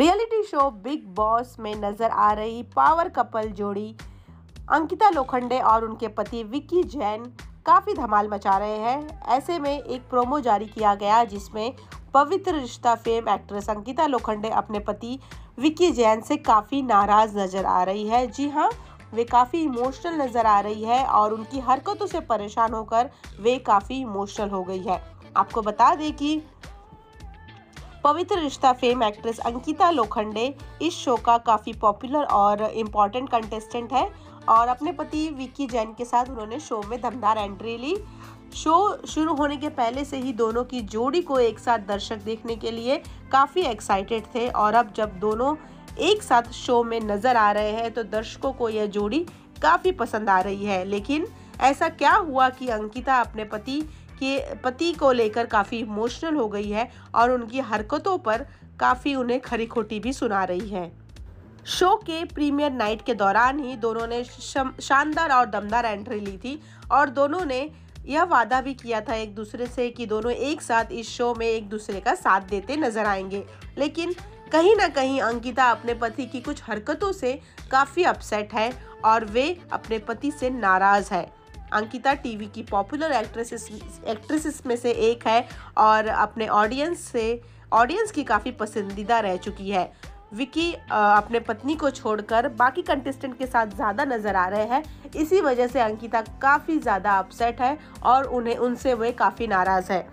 Reality show big boss में नज़र आ रही पावर कपल जोड़ी। अंकिता लोखंडे और उनके पति विक्की जैन काफ़ी धमाल मचा रहे हैं। ऐसे में एक प्रोमो जारी किया गया जिसमें पवित्र रिश्ता फेम एक्ट्रेस अंकिता लोखंडे अपने पति विक्की जैन से काफ़ी नाराज़ नज़र आ रही है। जी हाँ वे काफ़ी इमोशनल नज़र आ रही है और उनकी हरकतों से परेशान होकर वे काफ़ी इमोशनल हो गई है। आपको बता दें कि पवित्र रिश्ता फेम एक्ट्रेस अंकिता लोखंडे। इस शो का काफ़ी पॉपुलर और इंपॉर्टेंट कंटेस्टेंट है और अपने पति विक्की जैन के साथ उन्होंने शो में दमदार एंट्री ली। शो शुरू होने के पहले से ही दोनों की जोड़ी को एक साथ दर्शक देखने के लिए काफ़ी एक्साइटेड थे और अब जब दोनों एक साथ शो में नज़र आ रहे हैं तो दर्शकों को यह जोड़ी काफ़ी पसंद आ रही है। लेकिन ऐसा क्या हुआ कि अंकिता अपने पति के पति को लेकर काफ़ी इमोशनल हो गई है और उनकी हरकतों पर काफ़ी उन्हें खरी खोटी भी सुना रही है। शो के प्रीमियर नाइट के दौरान ही दोनों ने शानदार और दमदार एंट्री ली थी और दोनों ने यह वादा भी किया था एक दूसरे से कि दोनों एक साथ इस शो में एक दूसरे का साथ देते नज़र आएँगे। लेकिन कहीं ना कहीं अंकिता अपने पति की कुछ हरकतों से काफ़ी अपसेट है और वे अपने पति से नाराज़ है। अंकिता टीवी की पॉपुलर एक्ट्रेसेस एक्ट्रेसेस में से एक है और अपने ऑडियंस से ऑडियंस की काफ़ी पसंदीदा रह चुकी है। विकी अपने पत्नी को छोड़कर बाकी कंटेस्टेंट के साथ ज़्यादा नज़र आ रहे हैं। इसी वजह से अंकिता काफ़ी ज़्यादा अपसेट है और उन्हें, उनसे वे काफ़ी नाराज़ है।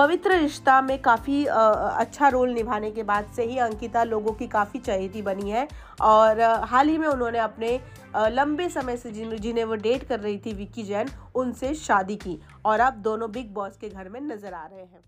पवित्र रिश्ता में काफ़ी अच्छा रोल निभाने के बाद से ही अंकिता लोगों की काफ़ी चहेती बनी है। और हाल ही में उन्होंने अपने लंबे समय से जिन, जिन्हें वो डेट कर रही थी, विक्की जैन, उनसे शादी की। और अब दोनों बिग बॉस के घर में नज़र आ रहे हैं।